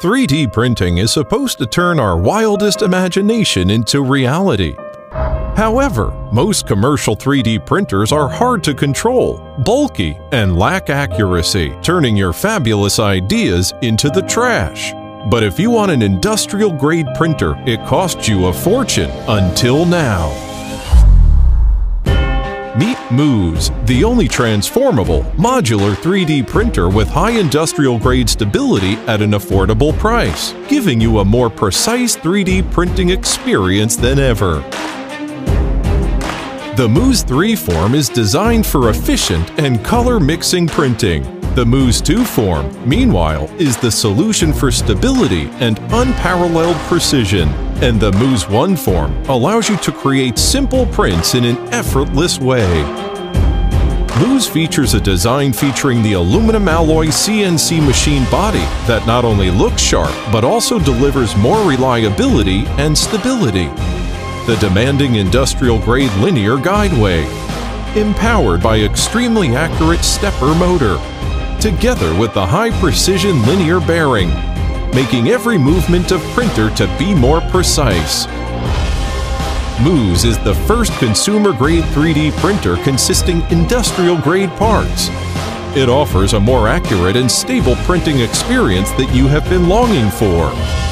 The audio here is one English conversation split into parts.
3D printing is supposed to turn our wildest imagination into reality. However, most commercial 3D printers are hard to control, bulky, and lack accuracy, turning your fabulous ideas into the trash. But if you want an industrial grade printer, it costs you a fortune until now. Mooz, the only transformable, modular 3D printer with high industrial grade stability at an affordable price, giving you a more precise 3D printing experience than ever. The Mooz 3 form is designed for efficient and color mixing printing. The Mooz 2 form, meanwhile, is the solution for stability and unparalleled precision. And the Mooz 1 form allows you to create simple prints in an effortless way. Mooz features a design featuring the aluminum alloy CNC machine body that not only looks sharp but also delivers more reliability and stability the demanding industrial-grade linear guideway, empowered by extremely accurate stepper motor, together with the high-precision linear bearing, making every movement of printer to be more precise. Mooz is the first consumer-grade 3D printer consisting industrial-grade parts. It offers a more accurate and stable printing experience that you have been longing for.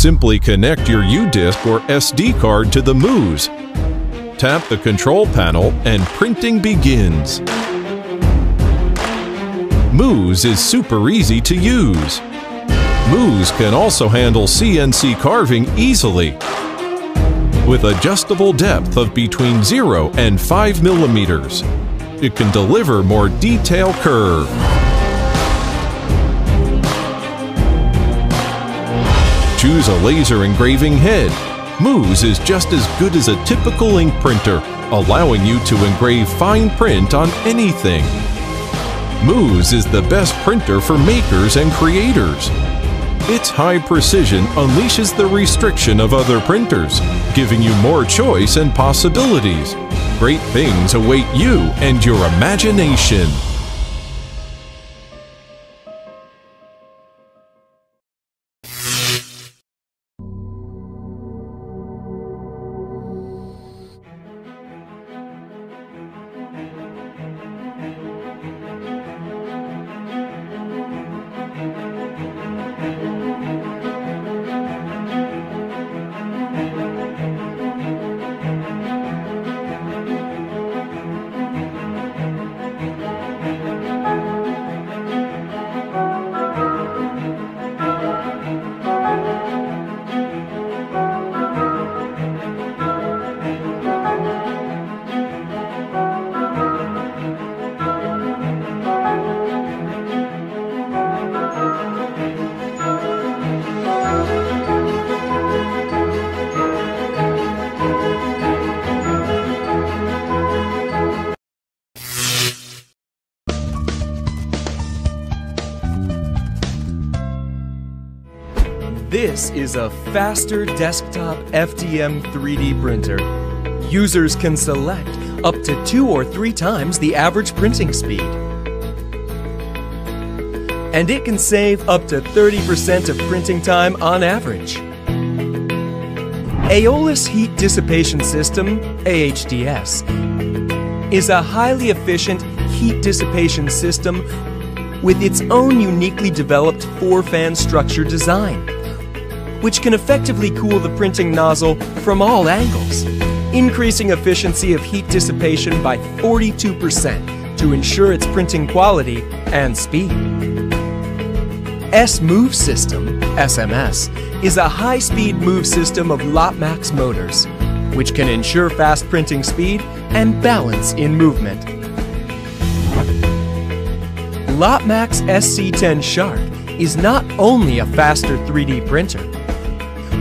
Simply connect your U-Disk or SD card to the Mooz. Tap the control panel and printing begins. Mooz is super easy to use. Mooz can also handle CNC carving easily with adjustable depth of between 0 and 5 millimeters. It can deliver more detail curve. Choose a laser engraving head. Mooz is just as good as a typical ink printer, allowing you to engrave fine print on anything. Mooz is the best printer for makers and creators. Its high precision unleashes the restriction of other printers, giving you more choice and possibilities. Great things await you and your imagination. This is a faster desktop FDM 3D printer. Users can select up to two or three times the average printing speed. And it can save up to 30% of printing time on average. Aeolus Heat Dissipation System, AHDS, is a highly efficient heat dissipation system with its own uniquely developed four-fan structure design which can effectively cool the printing nozzle from all angles, increasing efficiency of heat dissipation by 42% to ensure its printing quality and speed. S-Move System, SMS, is a high-speed move system of Lotmaxx motors, which can ensure fast printing speed and balance in movement. Lotmaxx SC10 Shark is not only a faster 3D printer,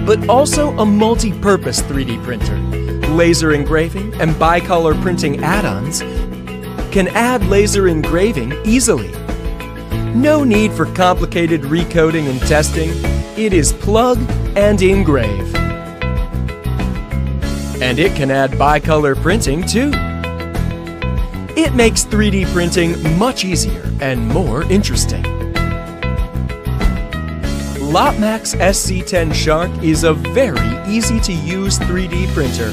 but also a multi-purpose 3D printer. Laser engraving and bicolor printing add-ons can add laser engraving easily. No need for complicated recoding and testing, It is plug and engrave. And it can add bicolor printing too. It makes 3D printing much easier and more interesting. Lotmaxx SC10 Shark is a very easy to use 3D printer.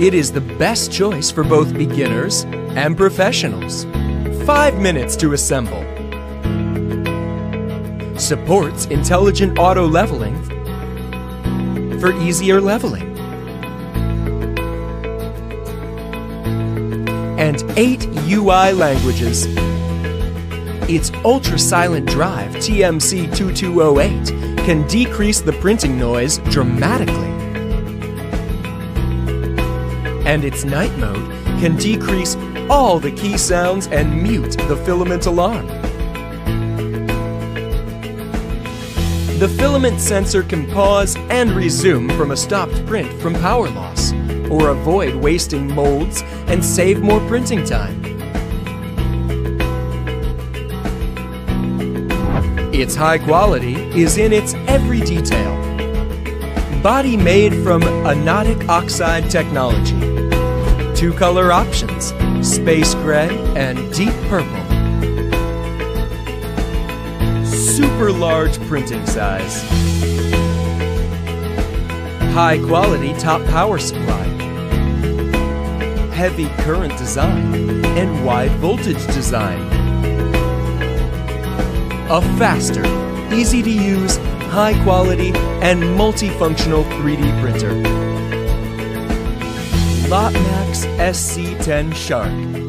It is the best choice for both beginners and professionals. Five minutes to assemble. Supports intelligent auto leveling for easier leveling. And eight UI languages. Its ultra silent drive TMC2208 can decrease the printing noise dramatically. And its night mode can decrease all the key sounds and mute the filament alarm. The filament sensor can pause and resume from a stopped print from power loss, or avoid wasting molds and save more printing time. Its high quality is in its every detail. Body made from anodic oxide technology. Two color options, space gray and deep purple. Super large printing size. High quality top power supply. Heavy current design and wide voltage design. A faster, easy to use, high quality, and multifunctional 3D printer. Lotmaxx SC10 Shark.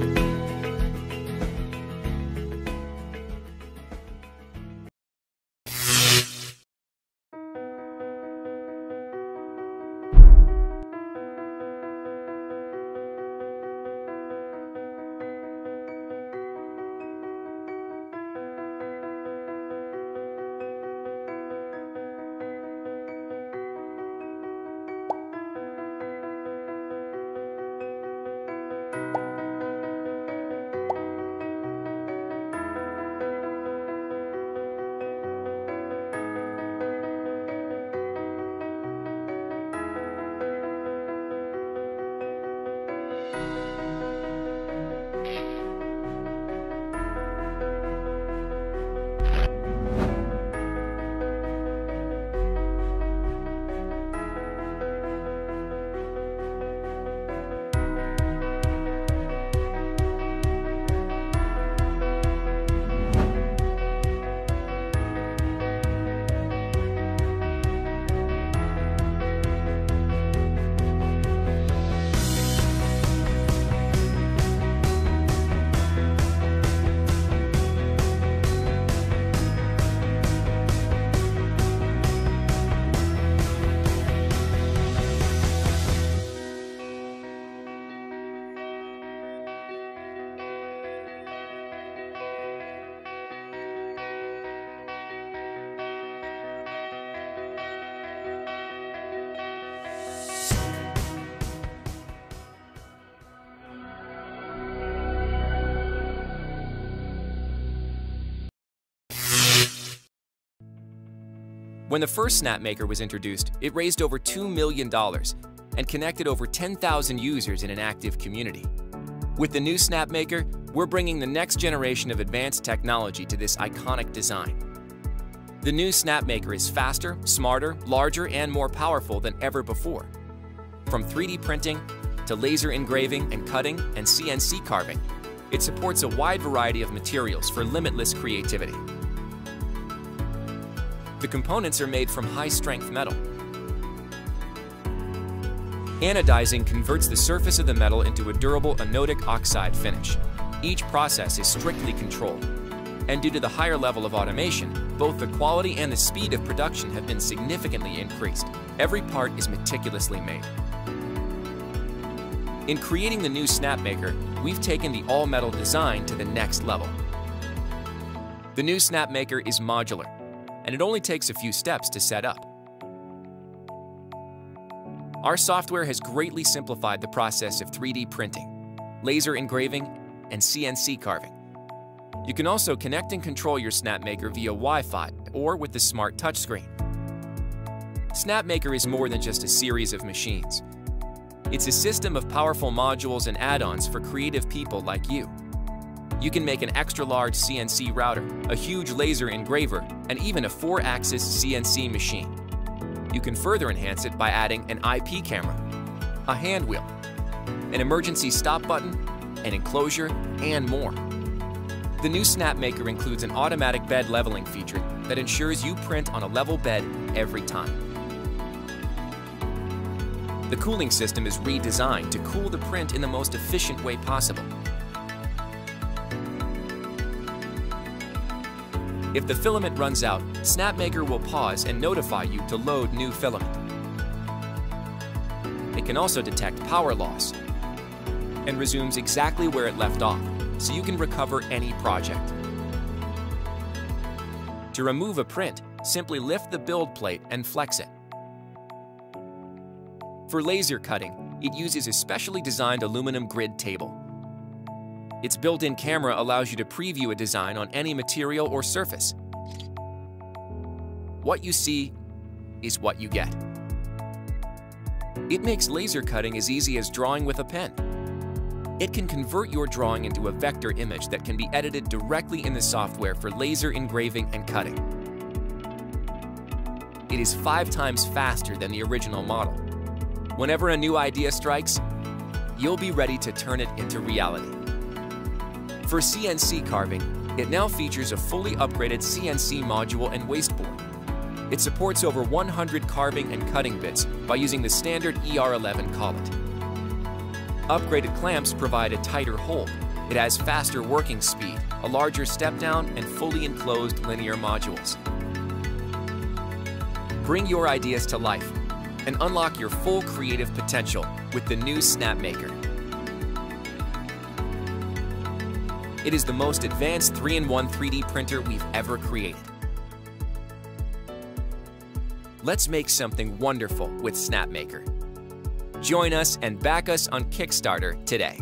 When the first SnapMaker was introduced, it raised over $2 million and connected over 10,000 users in an active community. With the new SnapMaker, we're bringing the next generation of advanced technology to this iconic design. The new SnapMaker is faster, smarter, larger, and more powerful than ever before. From 3D printing to laser engraving and cutting and CNC carving, it supports a wide variety of materials for limitless creativity. The components are made from high-strength metal. Anodizing converts the surface of the metal into a durable anodic oxide finish. Each process is strictly controlled. And due to the higher level of automation, both the quality and the speed of production have been significantly increased. Every part is meticulously made. In creating the new SnapMaker, we've taken the all-metal design to the next level. The new SnapMaker is modular, and it only takes a few steps to set up. Our software has greatly simplified the process of 3D printing, laser engraving, and CNC carving. You can also connect and control your SnapMaker via Wi-Fi or with the smart touchscreen. SnapMaker is more than just a series of machines. It's a system of powerful modules and add-ons for creative people like you. You can make an extra-large CNC router, a huge laser engraver, and even a 4-axis CNC machine. You can further enhance it by adding an IP camera, a hand wheel, an emergency stop button, an enclosure, and more. The new SnapMaker includes an automatic bed leveling feature that ensures you print on a level bed every time. The cooling system is redesigned to cool the print in the most efficient way possible. If the filament runs out, SnapMaker will pause and notify you to load new filament. It can also detect power loss and resumes exactly where it left off, so you can recover any project. To remove a print, simply lift the build plate and flex it. For laser cutting, it uses a specially designed aluminum grid table. Its built-in camera allows you to preview a design on any material or surface. What you see is what you get. It makes laser cutting as easy as drawing with a pen. It can convert your drawing into a vector image that can be edited directly in the software for laser engraving and cutting. It is five times faster than the original model. Whenever a new idea strikes, you'll be ready to turn it into reality. For CNC carving, it now features a fully upgraded CNC module and wasteboard. It supports over 100 carving and cutting bits by using the standard ER11 collet. Upgraded clamps provide a tighter hold. It has faster working speed, a larger step down, and fully enclosed linear modules. Bring your ideas to life and unlock your full creative potential with the new SnapMaker. It is the most advanced 3-in-1 3D printer we've ever created. Let's make something wonderful with SnapMaker. Join us and back us on Kickstarter today.